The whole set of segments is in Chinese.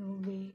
no way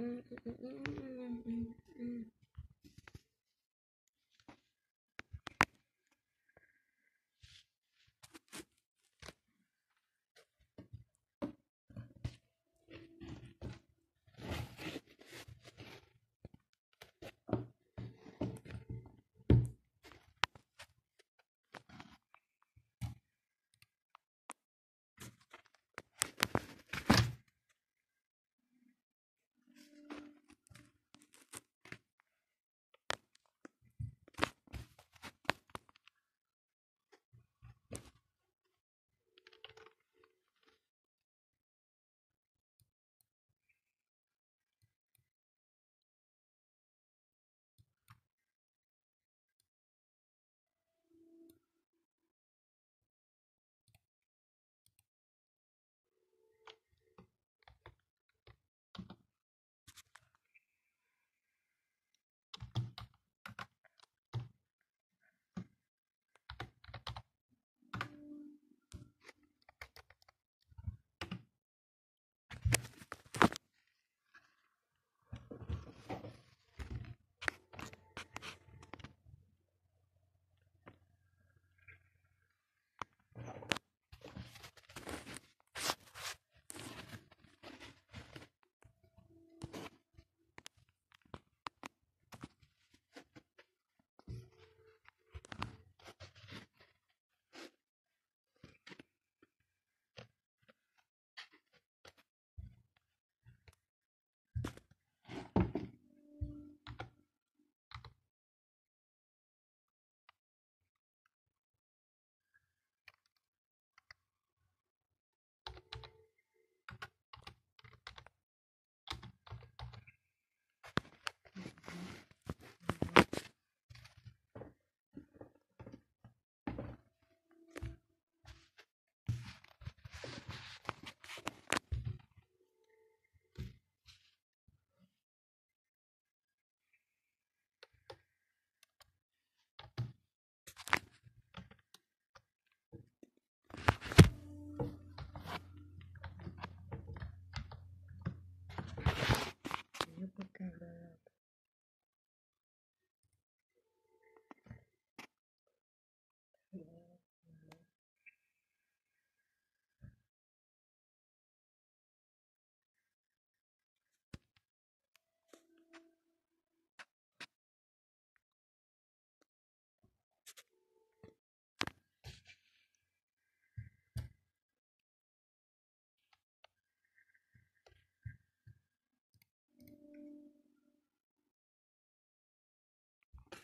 嗯嗯嗯嗯嗯嗯嗯。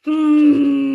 嗯。